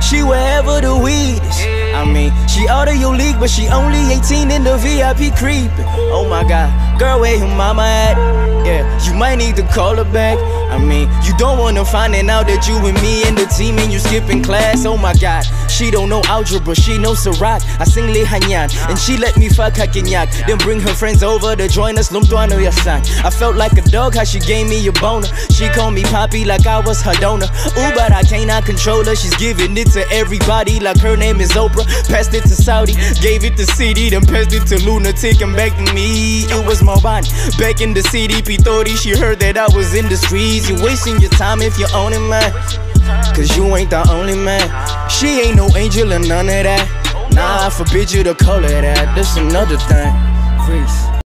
She wherever the weed is. I mean, she out of your league, but she only 18 in the VIP creeping. Oh my god, girl, where your mama at? Yeah, you might need to call her back. I mean, you don't wanna finding out that you and me and the team and you skipping class. Oh my god, she don't know algebra, she knows Sirach. I sing Le Hanyan, and she let me fuck Hakinyak. Then bring her friends over to join us, Lumtuano Yasan. I felt like a dog, how she gave me a boner. She called me Poppy like I was her donor. Ooh, but I cannot control her, she's giving it to everybody like her name is Oprah. Passed it to Saudi, gave it to CD, then passed it to Lunatic and back to me. It was my body. Back in the CDP 30, she heard that I was in the streets. You're wasting your time if you're owning man. Cause you ain't the only man. She ain't no angel or none of that. Nah, I forbid you to call her that. That's another thing. Freeze.